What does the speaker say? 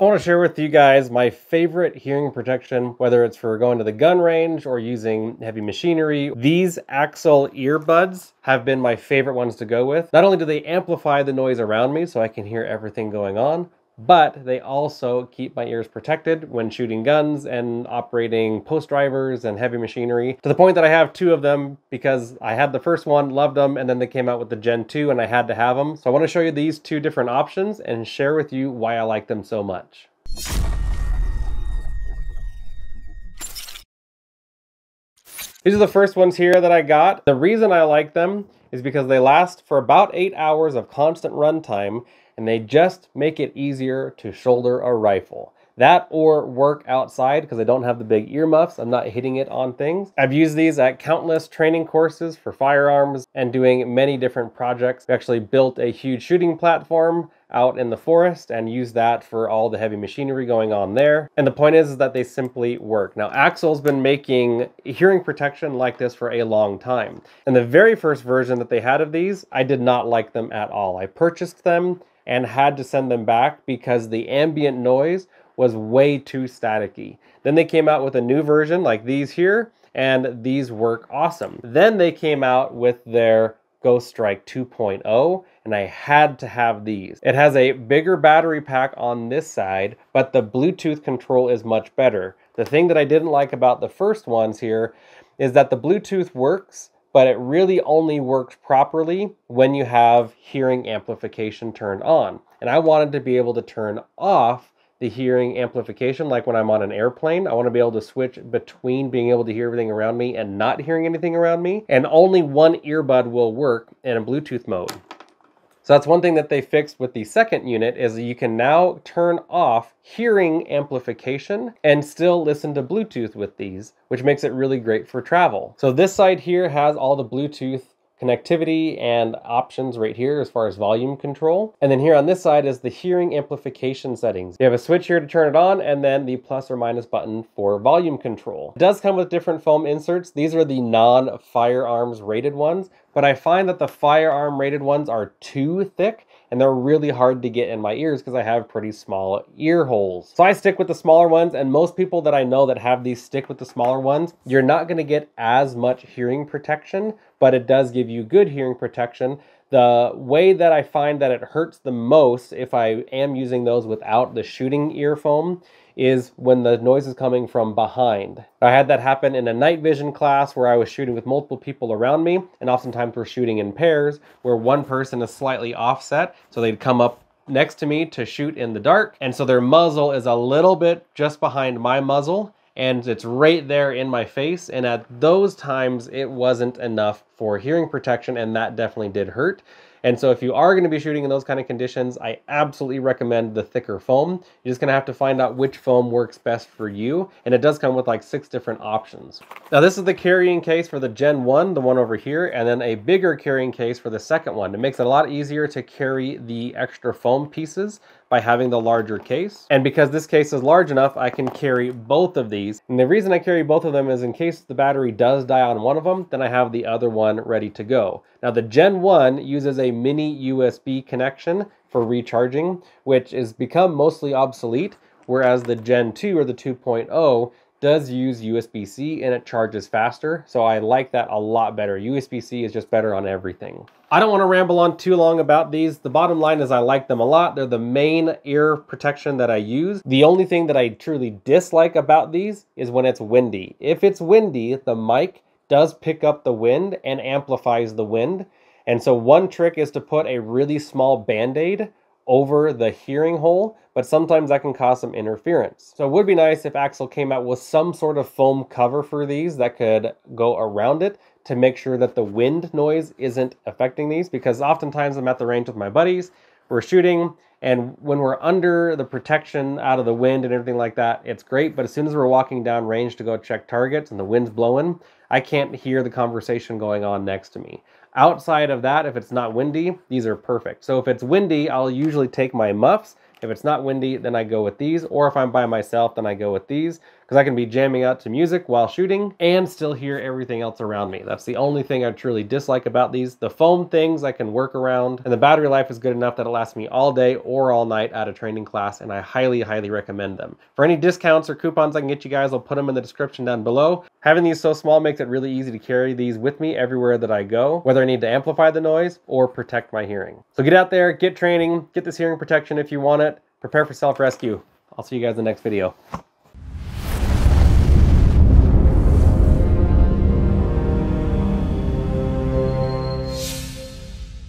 I want to share with you guys my favorite hearing protection, whether it's for going to the gun range or using heavy machinery. These Axil earbuds have been my favorite ones to go with. Not only do they amplify the noise around me so I can hear everything going on, but they also keep my ears protected when shooting guns and operating post drivers and heavy machinery to the point that I have two of them because I had the first one, loved them, and then they came out with the Gen 2 and I had to have them. So I want to show you these two different options and share with you why I like them so much. These are the first ones here that I got. The reason I like them is because they last for about eight hours of constant runtime and they just make it easier to shoulder a rifle. That or work outside because I don't have the big earmuffs. I'm not hitting it on things. I've used these at countless training courses for firearms and doing many different projects. We actually built a huge shooting platform out in the forest and use that for all the heavy machinery going on there. And the point is, is that they simply work. Now, Axil's been making hearing protection like this for a long time. And the very first version that they had of these, I did not like them at all. I purchased them and had to send them back because the ambient noise was way too staticky. Then they came out with a new version like these here, and these work awesome. Then they came out with their GhostStryke 2.0, and I had to have these. It has a bigger battery pack on this side, but the Bluetooth control is much better. The thing that I didn't like about the first ones here is that the Bluetooth works, but it really only works properly when you have hearing amplification turned on. And I wanted to be able to turn off the hearing amplification like when I'm on an airplane. I want to be able to switch between being able to hear everything around me and not hearing anything around me. And only one earbud will work in a Bluetooth mode. So that's one thing that they fixed with the second unit is you can now turn off hearing amplification and still listen to Bluetooth with these, which makes it really great for travel. So this side here has all the Bluetooth connectivity and options right here as far as volume control. And then here on this side is the hearing amplification settings. You have a switch here to turn it on and then the plus or minus button for volume control. It does come with different foam inserts. These are the non-firearms rated ones, but I find that the firearm rated ones are too thick and they're really hard to get in my ears because I have pretty small ear holes. So I stick with the smaller ones and most people that I know that have these stick with the smaller ones, you're not gonna get as much hearing protection, but it does give you good hearing protection. The way that I find that it hurts the most if I am using those without the shooting ear foam is when the noise is coming from behind. I had that happen in a night vision class where I was shooting with multiple people around me, and oftentimes we're shooting in pairs where one person is slightly offset, so they'd come up next to me to shoot in the dark, and so their muzzle is a little bit just behind my muzzle, and it's right there in my face. And at those times, it wasn't enough for hearing protection, and that definitely did hurt. And so if you are going to be shooting in those kind of conditions, I absolutely recommend the thicker foam. You're just going to have to find out which foam works best for you. And it does come with like six different options. Now this is the carrying case for the Gen 1, the one over here, and then a bigger carrying case for the second one. It makes it a lot easier to carry the extra foam pieces by having the larger case. And because this case is large enough, I can carry both of these. And the reason I carry both of them is in case the battery does die on one of them, then I have the other one ready to go. Now the Gen 1 uses a mini USB connection for recharging, which has become mostly obsolete, whereas the Gen 2 or the 2.0 does use USB-C and it charges faster. So I like that a lot better. USB-C is just better on everything. I don't want to ramble on too long about these. The bottom line is I like them a lot. They're the main ear protection that I use. The only thing that I truly dislike about these is when it's windy. If it's windy, the mic does pick up the wind and amplifies the wind. And so one trick is to put a really small band-aid over the hearing hole, but sometimes that can cause some interference. So it would be nice if Axil came out with some sort of foam cover for these that could go around it to make sure that the wind noise isn't affecting these because oftentimes I'm at the range with my buddies, we're shooting, and when we're under the protection out of the wind and everything like that, it's great. But as soon as we're walking down range to go check targets and the wind's blowing, I can't hear the conversation going on next to me. Outside of that, if it's not windy, these are perfect. So if it's windy, I'll usually take my muffs. If it's not windy, then I go with these. Or if I'm by myself, then I go with these because I can be jamming out to music while shooting and still hear everything else around me. That's the only thing I truly dislike about these. The foam things I can work around and the battery life is good enough that it lasts me all day or all night at a training class and I highly, highly recommend them. For any discounts or coupons I can get you guys, I'll put them in the description down below. Having these so small makes it really easy to carry these with me everywhere that I go, whether I need to amplify the noise or protect my hearing. So get out there, get training, get this hearing protection if you want it, prepare for self-rescue. I'll see you guys in the next video.